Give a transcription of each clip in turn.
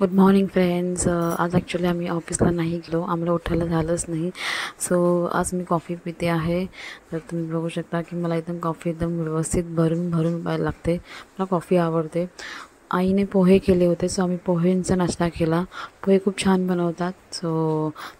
Good morning friends आज actually आम्ही ऑफिसला नाही गेलो. आम्हाला उठायला झालंच नाही. सो आज मी कॉफी पिते आहे. तर तुम्ही बघू शकता की मला एकदम कॉफी एकदम व्यवस्थित भरून भरून प्यायला लागते. मला कॉफी आवडते. आईने पोहे केले होते सो आम्ही पोहेंचा नाश्ता केला. पोहे खूप छान बनवतात सो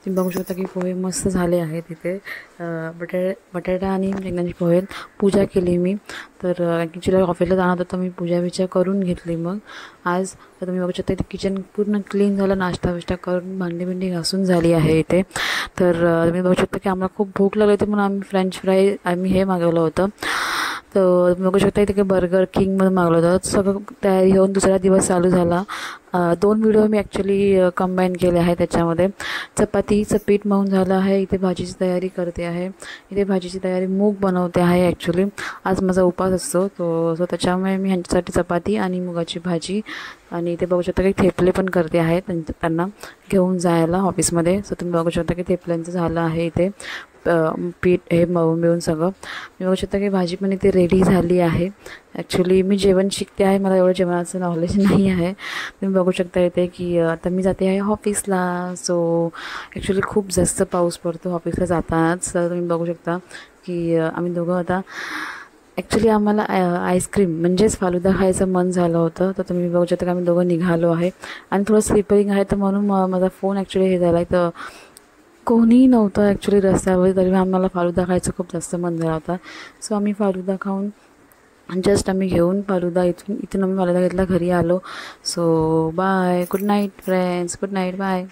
तुम्ही बघू शकता की पोहे मस्त झाले आहेत तिथे बटाटा बटाटा आणि शेंगांचे पोहे पूजा केली मी. तर ॲक्च्युली ऑफिसला जाणार होतं तर मी पूजा बिजा करून घेतली मग. आज तर तुम्ही बघू शकता इथे किचन पूर्ण क्लीन झालं नाश्ता विष्टा करून भांडी बिंडी घासून झाली आहे इथे. तर तुम्ही बघू शकता की आम्हाला खूप भूक लागली होती म्हणून आम्ही फ्रेंच फ्राय आम्ही हे मागवलं होतं. तर बघू शकता इथे काही बर्गर किंगमध्ये मागवलं होतं. सगळं तयारी होऊन दुसरा दिवस चालू झाला. दोन व्हिडिओ मी ॲक्च्युली कंबाईन केले आहे त्याच्यामध्ये. चपातीचं पीठ मऊन झालं आहे. इथे भाजीची तयारी करते आहे. इथे भाजीची तयारी मूग बनवते आहे ॲक्च्युली आज माझा उपास असतो. तो सो त्याच्यामुळे मी ह्यांच्यासाठी चपाती आणि मुगाची भाजी आणि इथे बघू शकता की थेपले पण करते आहे त्यांना घेऊन जायला ऑफिसमध्ये सो तुम्ही बघू शकता की थेपल्यांचं झालं आहे इथे. पीठ हे मळून मिळून सगळं. मी बघू शकता की भाजी पण इथे रेडी झाली आहे. ॲक्च्युली मी जेवण शिकते आहे. मला एवढं जेवणाचं नॉलेज नाही आहे. तुम्ही बघू शकता इथे की आता मी जाते आहे ऑफिसला सो ॲक्च्युली खूप जास्त पाऊस पडतो ऑफिसला जातानाच. तर तुम्ही बघू शकता की आम्ही दोघं आता ॲक्च्युली आम्हाला आईस्क्रीम म्हणजेच फालुदा खायचं मन झालं होतं. तर तुम्ही बघू शकता की आम्ही दोघं निघालो आहे. आणि थोडं स्लिपरिंग आहे. तर म्हणून माझा फोन ॲक्च्युली हे झाला आहे तर कोणीही नव्हतं ॲक्च्युली रस्त्यावर. तरी आम्हाला फालुदा खायचं खूप जास्त मन झाला होता. सो आम्ही फालुदा खाऊन जस्ट आम्ही घेऊन फालुदा इथून इथून आम्ही फालुदा घेतला. घरी आलो. So bye good night friends good night bye